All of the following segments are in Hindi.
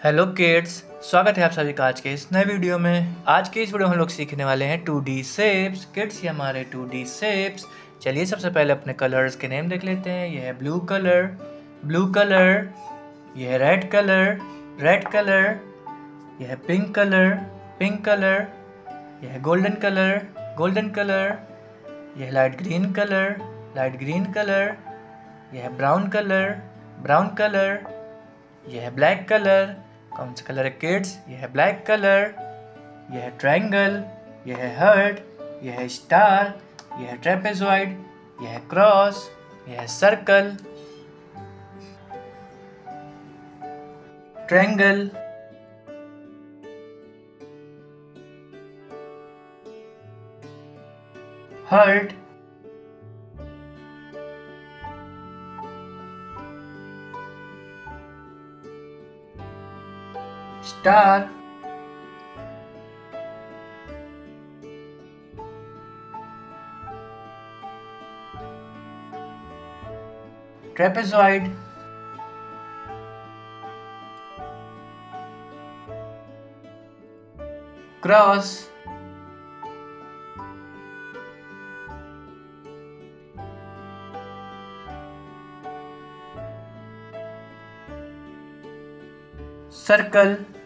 हेलो किड्स, स्वागत है आप सभी का आज के इस नए वीडियो में। आज के इस वीडियो में हम लोग सीखने वाले हैं टू डी सेप्स किड्स, ये हमारे टू डी सेप्स चलिए सबसे पहले अपने कलर्स के नेम देख लेते हैं। यह है ब्लू कलर ब्लू कलर यह है रेड कलर रेड कलर यह है पिंक कलर पिंक कलर यह है गोल्डन कलर गोल्डन कलर यह light green colour light green colour यह है ब्राउन कलर ब्राउन कलर यह है ब्लैक कलर कौन सा कलर है? किड्स यह है ब्लैक कलर यह है ट्रायंगल यह है हर्ट यह है स्टार यह है ट्रेपेजॉइड यह है क्रॉस यह है circle triangle heart star trapezoid cross circle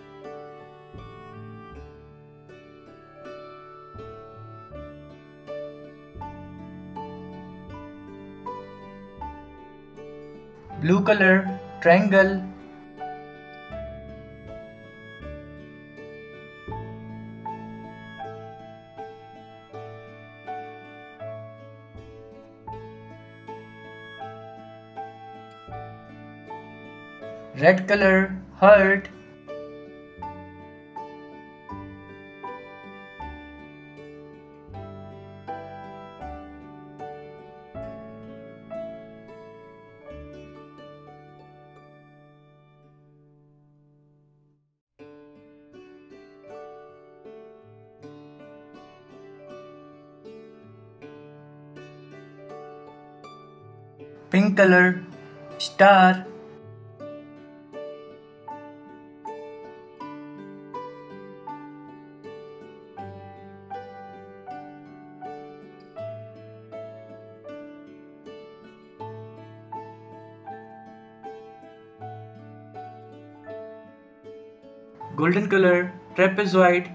blue color triangle. Red color heart pink color star golden color trapezoid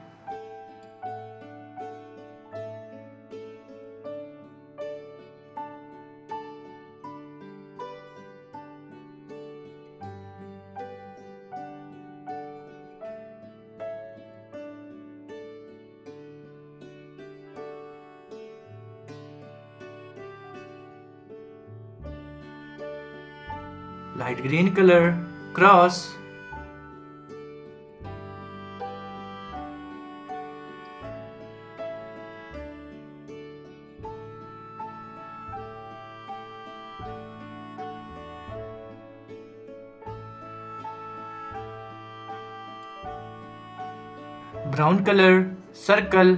light green color cross brown color circle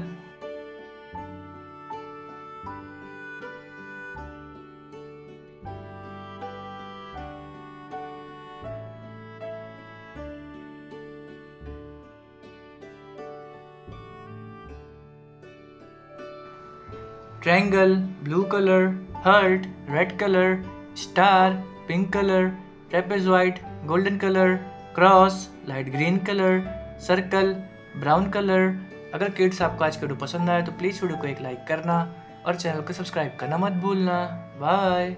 triangle, blue colour, heart, red colour, star, pink colour, trapeze white, golden colour, cross, light green colour, circle, brown colour. अगर किड्स आपको आज का वीडियो पसंद आए तो प्लीज़ वीडियो को एक लाइक करना और चैनल को सब्सक्राइब करना मत भूलना। बाय।